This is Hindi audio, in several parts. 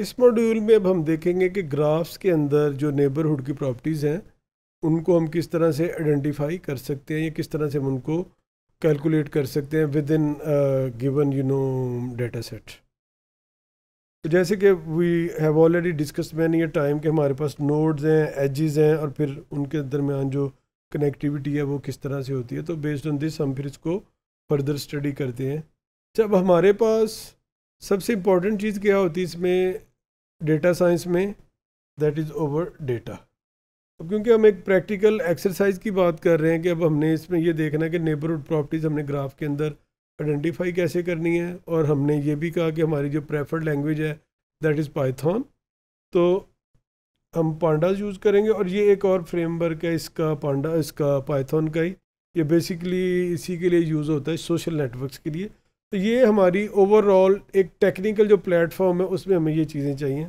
इस मॉड्यूल में अब हम देखेंगे कि ग्राफ्स के अंदर जो नेबरहुड की प्रॉपर्टीज़ हैं, उनको हम किस तरह से आइडेंटिफाई कर सकते हैं या किस तरह से हम उनको कैलकुलेट कर सकते हैं within given you know data set तो जैसे कि we have already discuss many ये टाइम कि हमारे पास नोड्स हैं एजेस हैं और फिर उनके दरमियान जो कनेक्टिविटी है वो किस तरह से होती है। तो बेस्ड ऑन दिस हम फिर इसको फर्दर स्टडी करते हैं। जब हमारे पास सबसे इंपॉर्टेंट चीज़ क्या होती है इसमें डेटा साइंस में दैट इज़ ओवर डेटा अब क्योंकि हम एक प्रैक्टिकल एक्सरसाइज की बात कर रहे हैं कि अब हमने इसमें ये देखना है कि नेबरहुड प्रॉपर्टीज़ हमने ग्राफ के अंदर आइडेंटिफाई कैसे करनी है, और हमने ये भी कहा कि हमारी जो प्रेफर्ड लैंग्वेज है दैट इज़ पाइथन तो हम पांडाज यूज़ करेंगे, और ये एक और फ्रेमवर्क है इसका पांडा इसका पाइथन का ही. ये बेसिकली इसी के लिए यूज़ होता है सोशल नेटवर्क्स के लिए. तो ये हमारी ओवरऑल एक टेक्निकल जो प्लेटफॉर्म है, उसमें हमें ये चीज़ें चाहिए।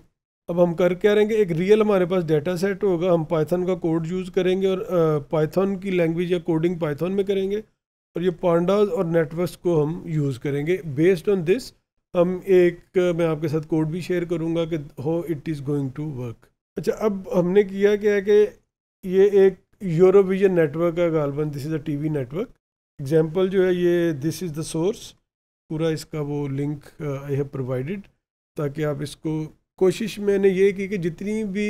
अब हम कर क्या रहेंगे एक रियल हमारे पास डेटा सेट होगा, हम पाइथन का कोड यूज़ करेंगे और पाइथन की लैंग्वेज या कोडिंग पाइथन में करेंगे और ये पांडाज और नेटवर्क्स को हम यूज़ करेंगे। बेस्ड ऑन दिस हम एक, मैं आपके साथ कोड भी शेयर करूँगा कि how it is going to work अच्छा अब हमने किया क्या है कि ये एक यूरोविजन नेटवर्क है गालबन this is a T V network example जो है ये दिस इज़ द सोर्स पूरा इसका वो लिंक आई हैव प्रोवाइडेड ताकि आप इसको, कोशिश मैंने ये की कि जितनी भी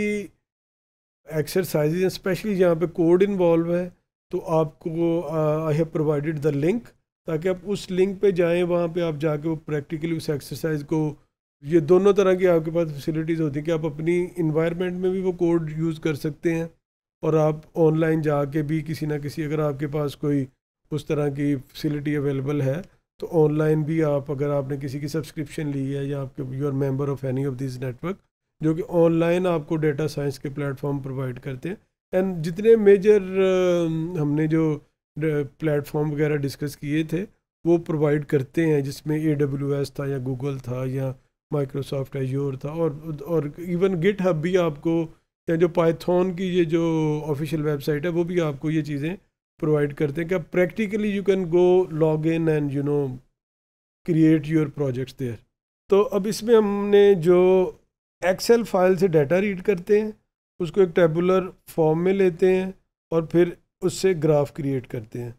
एक्सरसाइज स्पेशली जहाँ पे कोड इन्वॉल्व है तो आपको I have provided the link ताकि आप उस लिंक पे जाएँ, वहाँ पे आप जाके वो प्रैक्टिकली उस एक्सरसाइज को, ये दोनों तरह की आपके पास फैसिलिटीज़ होती हैं कि आप अपनी इन्वायरमेंट में भी वो कोड यूज़ कर सकते हैं और आप ऑनलाइन जाके भी किसी ना किसी, अगर आपके पास कोई उस तरह की फैसिलिटी अवेलेबल है तो ऑनलाइन भी आप, अगर आपने किसी की सब्सक्रिप्शन ली है या आपके you are member of any of this network जो कि ऑनलाइन आपको डेटा साइंस के प्लेटफॉर्म प्रोवाइड करते हैं। एंड जितने मेजर हमने जो प्लेटफॉर्म वगैरह डिस्कस किए थे, वो प्रोवाइड करते हैं, जिसमें ए डब्ल्यू एस था या गूगल था या माइक्रोसॉफ्ट एज्योर था और और इवन गिट हब भी आपको, या जो पाइथन की ये जो ऑफिशियल वेबसाइट है, वो भी आपको ये चीज़ें प्रोवाइड करते हैं कि practically you can go log in and you know create your projects there तो अब इसमें हमने जो एक्सेल फ़ाइल से डाटा रीड करते हैं, उसको एक टेबुलर फॉर्म में लेते हैं और फिर उससे ग्राफ क्रिएट करते हैं।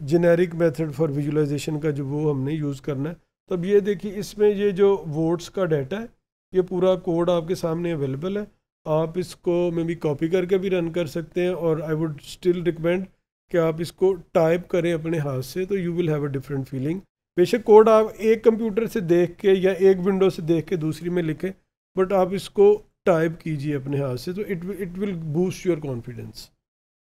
जेनेरिक मेथड फॉर विजुलाइजेशन का जो वो हमने यूज़ करना है। तो अब ये देखिए, इसमें ये जो वोट्स का डाटा है, ये पूरा कोड आपके सामने अवेलेबल है। आप इसको मे बी कॉपी करके भी रन कर सकते हैं और आई वुड स्टिल रिकमेंड कि आप इसको टाइप करें अपने हाथ से तो you will have a different feeling बेशक कोड आप एक कंप्यूटर से देख के या एक विंडो से देख के दूसरी में लिखें बट आप इसको टाइप कीजिए अपने हाथ से तो it it will boost your confidence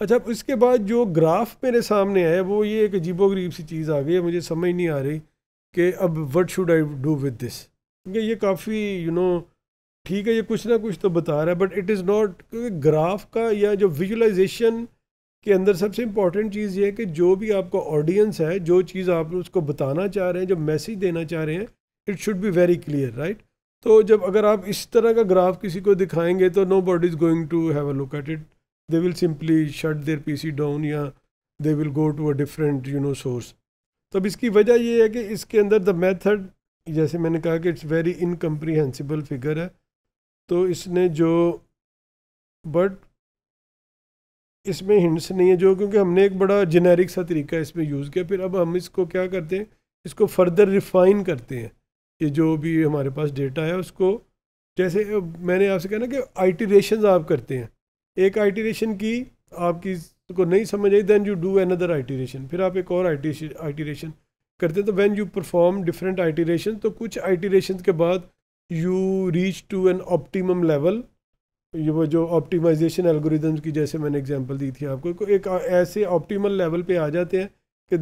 अच्छा इसके बाद जो ग्राफ मेरे सामने आया, वो ये एक अजीबो गरीब सी चीज़ आ गई है, मुझे समझ नहीं आ रही कि अब what should I do with this क्योंकि ये काफ़ी यू नो ठीक है, ये कुछ ना कुछ तो बता रहा है बट इट इज़ नॉट क्योंकि ग्राफ का या जो विजुलाइजेशन के अंदर सबसे इंपॉर्टेंट चीज़ ये है कि जो भी आपका ऑडियंस है, जो चीज़ आप उसको बताना चाह रहे हैं, जो मैसेज देना चाह रहे हैं it should be very clear right तो जब अगर आप इस तरह का ग्राफ किसी को दिखाएँगे तो nobody is going to have a look at it they will simply shut their PC down या they will go to a different you know source तो अब इसकी वजह ये है कि इसके अंदर द मेथड जैसे मैंने कहा कि इट्स वेरी इनकम्प्रीहेंसिबल फिगर है। तो इसने जो बट इसमें हिंट्स नहीं है, जो क्योंकि हमने एक बड़ा जेनेरिक सा तरीका इसमें यूज़ किया। फिर अब हम इसको क्या करते हैं, इसको फर्दर रिफ़ाइन करते हैं कि जो भी हमारे पास डेटा है, उसको जैसे मैंने आपसे कहा ना कि आइटरेशन आप करते हैं। एक आइटरेशन की आपकी को नहीं समझ आई then you do another iteration फिर आप एक और आइटरेशन करते हैं तो when you perform different iteration तो कुछ आइटरेशन के बाद you reach to an optimum level ये वो जो ऑप्टिमाइजेशन एल्गोरिदम्स की जैसे मैंने एग्जांपल दी थी आपको एक ऐसे ऑप्टिमल लेवल पे आ जाते हैं कि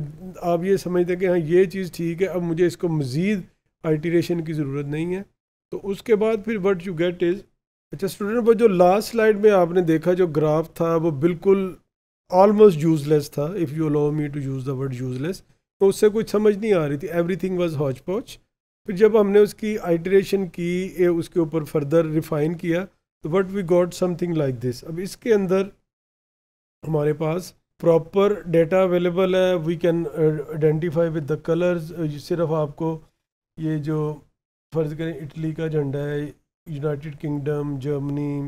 आप ये समझते हैं कि हाँ ये चीज़ ठीक है, अब मुझे इसको मज़ीद आइटरेशन की ज़रूरत नहीं है। तो उसके बाद फिर वट यू गेट इज़ अच्छा स्टूडेंट वो जो लास्ट स्लाइड में आपने देखा जो ग्राफ था, वो बिल्कुल ऑलमोस्ट यूज़लेस था if you allow me to use the word useless तो उससे कुछ समझ नहीं आ रही थी। एवरी थिंग वॉज़ हॉच पॉच फिर जब हमने उसकी आइटरेशन की उसके ऊपर फर्दर रिफ़ाइन किया what we got something like this अब इसके अंदर हमारे पास प्रॉपर डेटा अवेलेबल है। We can identify with the colours सिर्फ़ आपको ये जो फ़र्ज़ करें, इटली का झंडा है यूनाइटेड किंगडम जर्मनी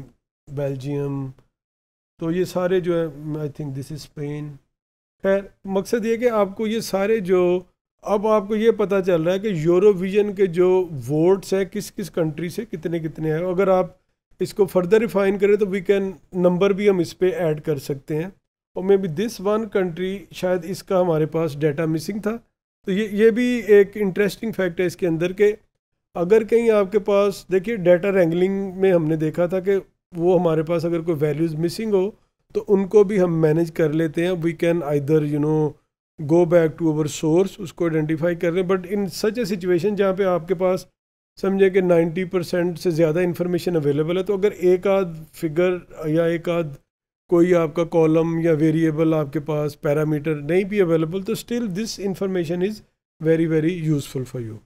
बेल्जियम तो ये सारे जो है I think this is Spain खैर, मकसद ये कि आपको ये सारे जो, अब आपको ये पता चल रहा है कि यूरोविजन के जो वोट्स हैं किस किस कंट्री से कितने कितने हैं। अगर आप इसको फर्दर रिफाइन करें तो वी कैन नंबर भी हम इस पर ऐड कर सकते हैं। और maybe this one country शायद इसका हमारे पास डाटा मिसिंग था। तो ये ये भी एक इंटरेस्टिंग फैक्ट है इसके अंदर के। अगर कहीं आपके पास, देखिए डाटा रेंगलिंग में हमने देखा था कि वो हमारे पास अगर कोई वैल्यूज़ मिसिंग हो तो उनको भी हम मैनेज कर लेते हैं। We can either you know go back to our source उसको आइडेंटिफाई कर रहे हैं। But in such A situation जहाँ पे आपके पास समझे कि 90 परसेंट से ज़्यादा इन्फॉर्मेशन अवेलेबल है तो अगर एक आध फिगर या एक आध कोई आपका कॉलम या वेरिएबल आपके पास पैरामीटर नहीं भी अवेलेबल तो still this information is very very useful for you